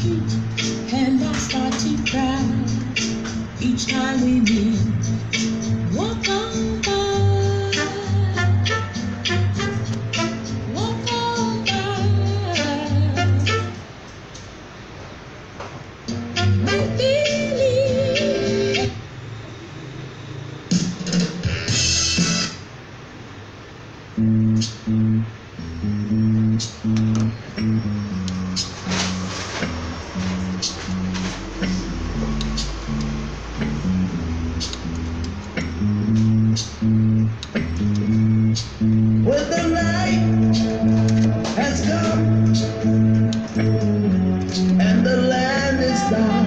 street and I start to cry each time we meet. Walk on by, walk on by. Make believe. and the land is down.